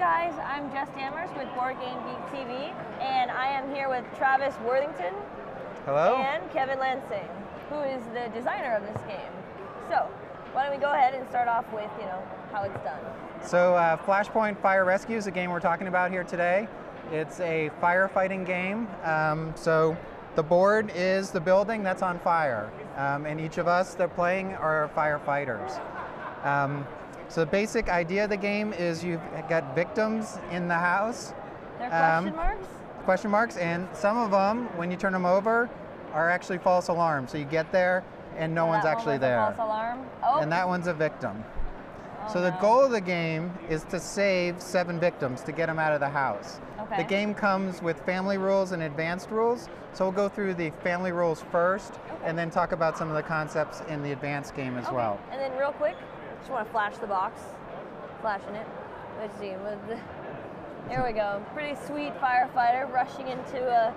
guys, I'm Jess Dammers with Board Game Geek TV, and I am here with Travis Worthington Hello. and Kevin Lanzing, who is the designer of this game. So, why don't we go ahead and start off with, you know, how it's done. So uh, Flashpoint Fire Rescue is the game we're talking about here today. It's a firefighting game. Um, so the board is the building that's on fire, um, and each of us that are playing are firefighters. Um, so the basic idea of the game is you've got victims in the house, They're Um, question marks? question marks, and some of them, when you turn them over, are actually false alarms. So you get there and no So one's one actually a there. false alarm. Oh, And that one's a victim. oh So the no. goal of the game is to save seven victims to get them out of the house. Okay. The game comes with family rules and advanced rules. So we'll go through the family rules first and then talk about some of the concepts in the advanced game as Okay. well. And then real quick, just want to flash the box. Flashing it. Let's see. There we go. Pretty sweet firefighter rushing into a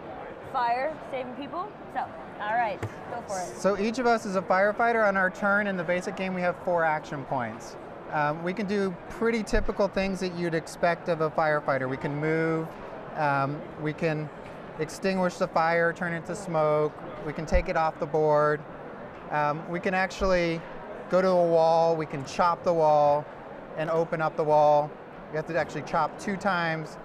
fire, saving people. So, all right, go for it. So each of us is a firefighter. On our turn in the basic game, we have four action points. Um, we can do pretty typical things that you'd expect of a firefighter. We can move, um, we can extinguish the fire, turn it to smoke, we can take it off the board, um, we can actually go to a wall, we can chop the wall and open up the wall. You have to actually chop two times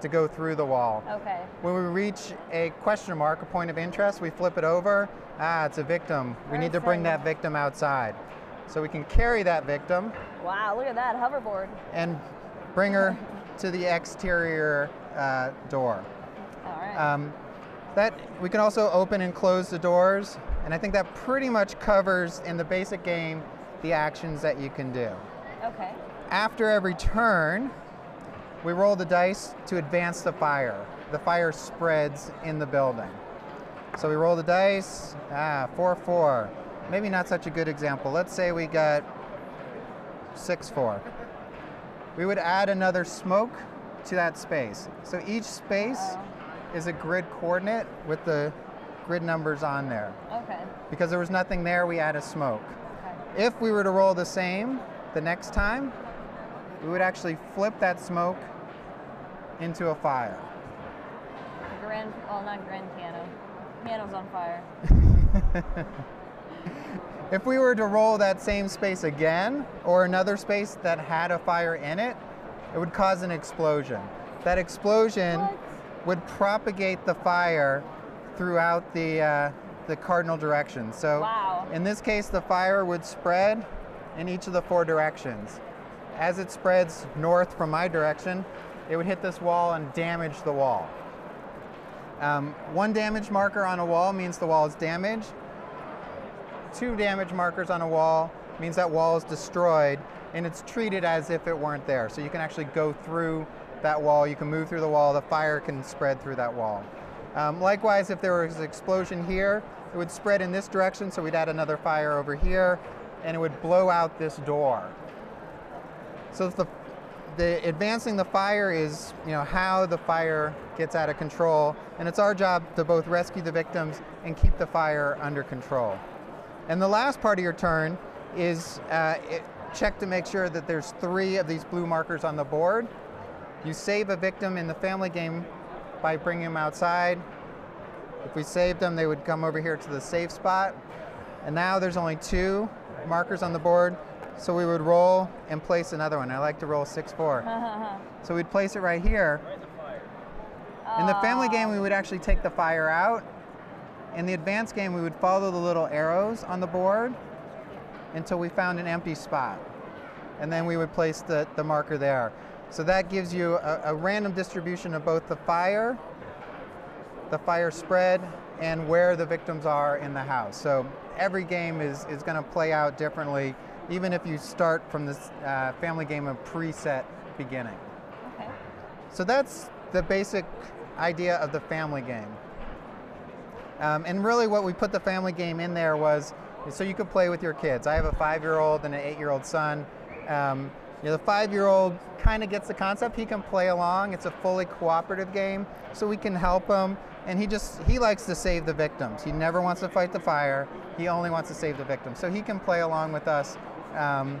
to go through the wall. Okay. When we reach a question mark, a point of interest, we flip it over. Ah, it's a victim. We need to bring that victim outside. So we can carry that victim Wow, look at that hoverboard. and bring her to the exterior uh, door. All right. Um, that we can also open and close the doors, and I think that pretty much covers in the basic game the actions that you can do. okay. After every turn, we roll the dice to advance the fire. The fire spreads in the building. So we roll the dice, ah, 4 4. Maybe not such a good example. Let's say we got 6 4. We would add another smoke to that space. So each space Oh. is a grid coordinate with the grid numbers on there. Okay. Because there was nothing there, we add a smoke. Okay. If we were to roll the same the next time, we would actually flip that smoke into a fire. Grand, well, not grand piano. Piano's on fire. If we were to roll that same space again, or another space that had a fire in it, it would cause an explosion. That explosion What? would propagate the fire throughout the, uh, the cardinal directions. So Wow. in this case, the fire would spread in each of the four directions. As it spreads north from my direction, it would hit this wall and damage the wall. Um, one damage marker on a wall means the wall is damaged. Two damage markers on a wall means that wall is destroyed and it's treated as if it weren't there. So you can actually go through that wall, you can move through the wall, the fire can spread through that wall. Um, likewise, if there was an explosion here, it would spread in this direction, so we'd add another fire over here, and it would blow out this door. So the, the advancing the fire is you know how the fire gets out of control, and it's our job to both rescue the victims and keep the fire under control. And the last part of your turn is uh, it, check to make sure that there's three of these blue markers on the board. You save a victim in the family game by bringing them outside. If we saved them, they would come over here to the safe spot. And now there's only two markers on the board, so we would roll and place another one. I like to roll 6-4. So we'd place it right here. In the family game, we would actually take the fire out. In the advanced game, we would follow the little arrows on the board until we found an empty spot. And then we would place the, the marker there. So that gives you a, a random distribution of both the fire, the fire spread, and where the victims are in the house. So every game is, is going to play out differently, even if you start from this uh, family game of preset beginning. Okay. So that's the basic idea of the family game. Um, and really, what we put the family game in there was so you could play with your kids. I have a five-year-old and an eight-year-old son. Um, you know, the five-year-old kind of gets the concept. He can play along. It's a fully cooperative game, so we can help him. And he just he likes to save the victims. He never wants to fight the fire. He only wants to save the victims. So he can play along with us, um,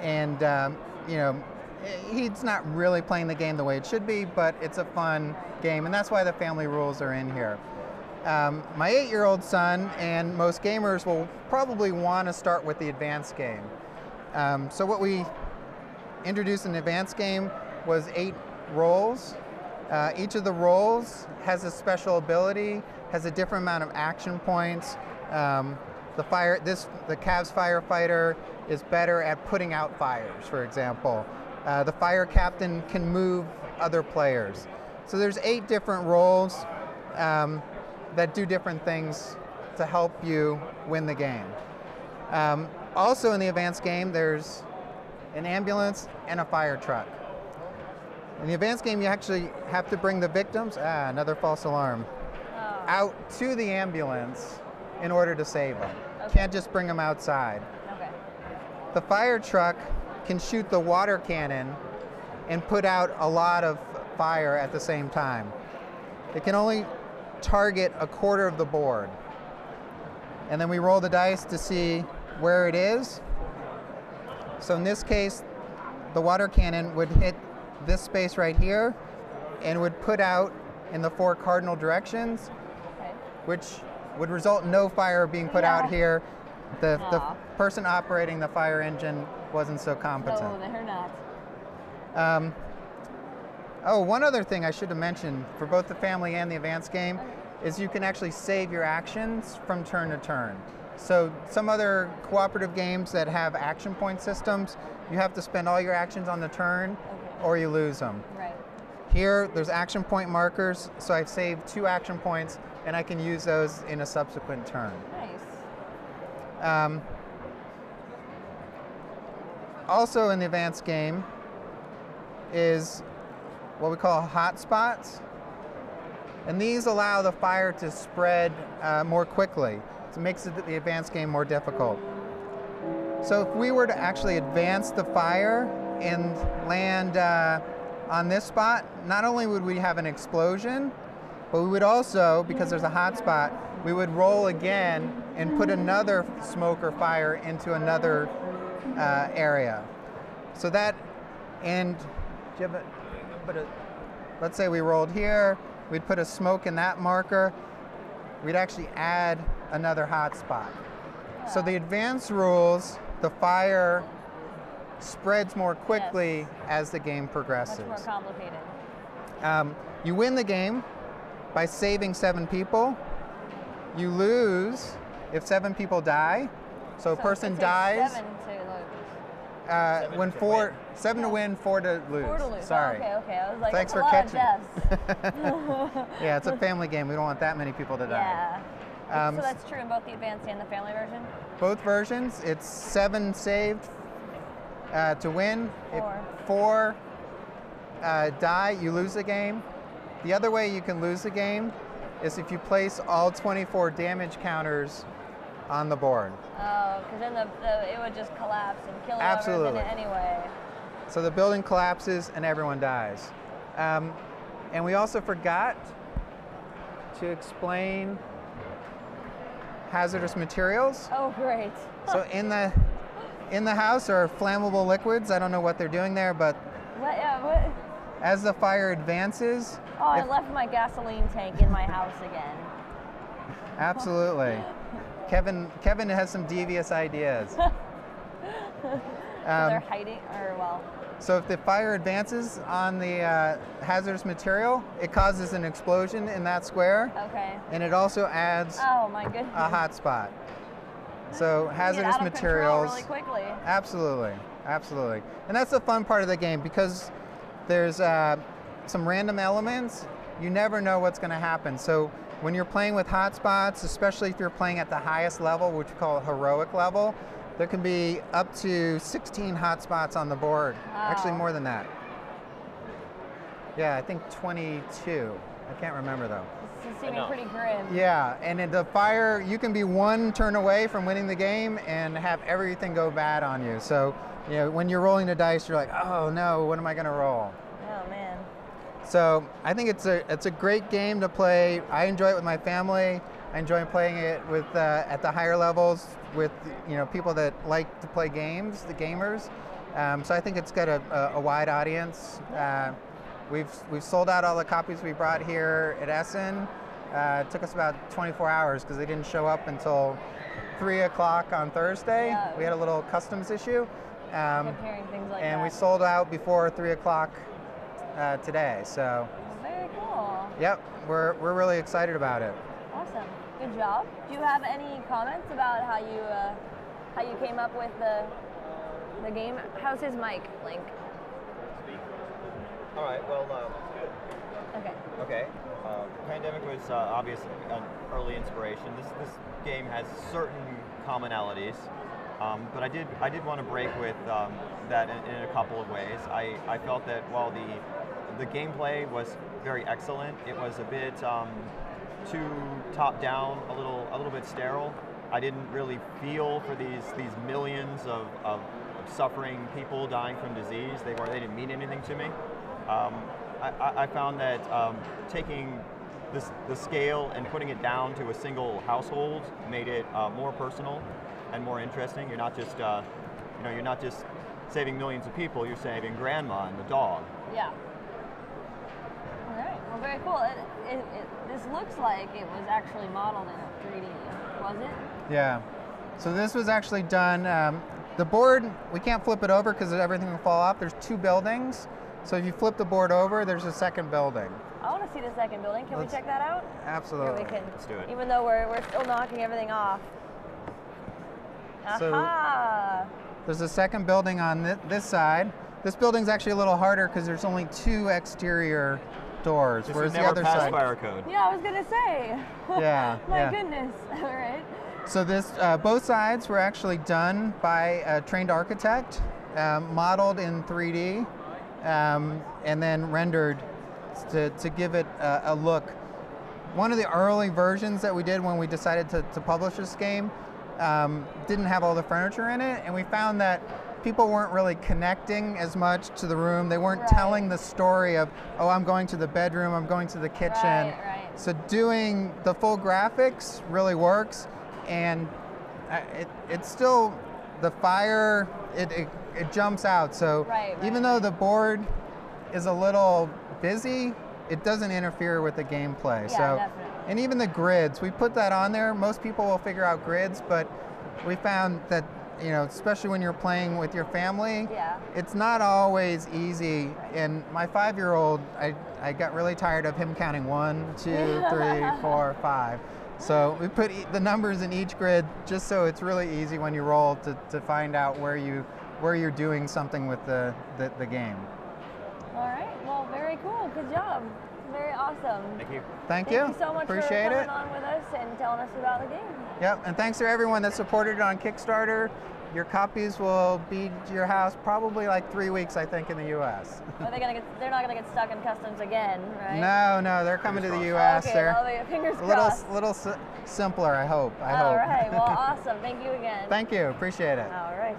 and um, you know, he's not really playing the game the way it should be, but it's a fun game, and that's why the family rules are in here. Um, my eight-year-old son and most gamers will probably want to start with the advanced game. Um, so what we introduced in the advanced game was eight roles. Uh, each of the roles has a special ability, has a different amount of action points. Um, the fire, this the CAFS firefighter is better at putting out fires, for example. Uh, the fire captain can move other players. So there's eight different roles um, that do different things to help you win the game. Um, also in the advanced game, there's an ambulance and a fire truck. In the advanced game, you actually have to bring the victims, ah, another false alarm, Oh. out to the ambulance in order to save them. Okay. Can't just bring them outside. Okay. The fire truck can shoot the water cannon and put out a lot of fire at the same time. It can only target a quarter of the board. And then we roll the dice to see where it is. So in this case, the water cannon would hit this space right here and would put out in the four cardinal directions Okay. which would result in no fire being put out here. The, the person operating the fire engine wasn't so competent. No, they're not. Um, oh, one other thing I should have mentioned for both the family and the advanced game is you can actually save your actions from turn to turn. So some other cooperative games that have action point systems, you have to spend all your actions on the turn Okay. or you lose them. Right. Here, there's action point markers, so I've saved two action points and I can use those in a subsequent turn. Nice. Um, also in the advanced game is what we call hotspots. And these allow the fire to spread uh, more quickly. It makes it, the advanced game more difficult. So if we were to actually advance the fire and land uh, on this spot, not only would we have an explosion, but we would also, because there's a hot spot, we would roll again and put another smoke or fire into another uh, area. So that, and a, a, let's say we rolled here, we'd put a smoke in that marker, we'd actually add another hot spot. So the advanced rules, the fire spreads more quickly as the game progresses. Much more complicated. Um, you win the game by saving seven people. You lose if seven people die. So a person dies Seven to lose. uh, Seven when to four, win. seven to win, four to lose. Four to lose. Oh, Sorry. okay, okay. I was like, Thanks for a lot catching. of yeah, it's a family game. We don't want that many people to die. yeah. Um, so that's true in both the advanced and the family version. Both versions, it's seven saved uh, to win. Four. If four uh, die, you lose the game. The other way you can lose the game is if you place all 24 damage counters on the board. Oh, because then the, the it would just collapse and kill Absolutely. in it anyway. So the building collapses and everyone dies. Um, and we also forgot to explain hazardous materials. Oh, great. So in the in the house are flammable liquids. I don't know what they're doing there, but What? Yeah. What? as the fire advances, Oh, I left my gasoline tank in my house again. absolutely. Kevin Kevin has some devious ideas. So Um, they're hiding, or well, so if the fire advances on the uh, hazardous material, it causes an explosion in that square, okay. and it also adds Oh my goodness. a hot spot. So hazardous materials. really quickly. Absolutely, absolutely. And that's the fun part of the game because there's uh, some random elements. You never know what's going to happen. So when you're playing with hotspots, especially if you're playing at the highest level, which we call heroic level, there can be up to 16 hotspots on the board. Actually, more than that. Yeah, I think 22. I can't remember though. This is seeming pretty grim. Yeah, and in the fire, you can be one turn away from winning the game and have everything go bad on you. So, you know, when you're rolling the dice, you're like, oh no, what am I going to roll? Oh man. So, I think it's a it's a great game to play. I enjoy it with my family. I enjoy playing it with uh, at the higher levels with you know people that like to play games, the gamers. Um, so I think it's got a, a, a wide audience. Uh, we've we've sold out all the copies we brought here at Essen. Uh, it took us about 24 hours because they didn't show up until three o'clock on Thursday. Yeah. We had a little customs issue, um, like and that. we sold out before three o'clock uh, today. So, Very cool. yep, we're we're really excited about it. Good job. Do you have any comments about how you uh, how you came up with the the game? How's his mic, Link? All right. Well, um, Okay. okay. Uh, Pandemic was uh, obviously an early inspiration. This this game has certain commonalities, um, but I did I did want to break with um, that in, in a couple of ways. I, I felt that while the the gameplay was very excellent, it was a bit um, too top down, a little a little bit sterile. I didn't really feel for these these millions of, of, of suffering people dying from disease. They were they didn't mean anything to me. Um, I, I- found that um, taking this, the scale and putting it down to a single household made it uh, more personal and more interesting. You're not just uh, you know you're not just saving millions of people. You're saving grandma and the dog. Yeah. All right. Well, very cool. It, it, it, this looks like it was actually modeled in 3D. Was it? Yeah. So this was actually done. Um, the board we can't flip it over because everything will fall off. There's two buildings. So if you flip the board over, there's a second building. I want to see the second building. Can Let's- we check that out? Absolutely. Here we can. Let's do it. Even though we're, we're still knocking everything off. So- Aha! There's a second building on thi- this side. This building's actually a little harder because there's only two exterior doors, This whereas has the other side. fire code. yeah, I was gonna say. Yeah, My yeah. goodness. All right. So this, uh, both sides were actually done by a trained architect, um, modeled in 3D, um, and then rendered to, to give it a, a look. One of the early versions that we did when we decided to, to publish this game um, didn't have all the furniture in it, and we found that people weren't really connecting as much to the room. They weren't Right. telling the story of, oh, I'm going to the bedroom, I'm going to the kitchen. Right, right. So doing the full graphics really works, and uh, it, it's still the fire. It, it, it jumps out. So even though the board is a little busy, it doesn't interfere with the gameplay. Yeah, so definitely. And even the grids, we put that on there. Most people will figure out grids, but we found that you know, especially when you're playing with your family, Yeah. it's not always easy. And my five-year-old, I, I got really tired of him counting one, two, three, four, five. So we put e- the numbers in each grid just so it's really easy when you roll to, to find out where you where you're doing something with the, the, the game. All right. Well, very cool. Good job. Very awesome. Thank you. Thank, Thank you so much Appreciate for coming it. on with us and telling us about the game. Yep, and thanks to everyone that supported it on Kickstarter. Your copies will be to your house probably like three weeks, I think, in the U.S. Are they gonna get? They're not gonna get stuck in customs again, right? No, no, they're coming to the Fingers U.S. Okay. they're Well, fingers a little, crossed. little si- simpler, I hope. I All hope. right. Well, awesome. Thank you again. Thank you. Appreciate it. All right.